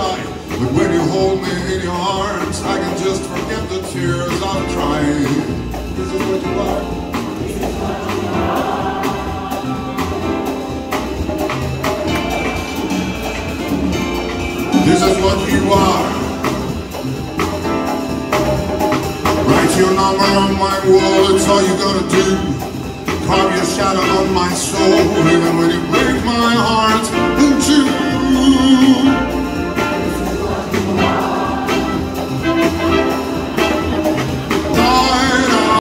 shy. But when you hold me in your arms, I can just forget the tears I'm crying. This is what you are. This is what you are. Write your number on my wall, it's all you gotta do. Carve your shadow on my soul, even.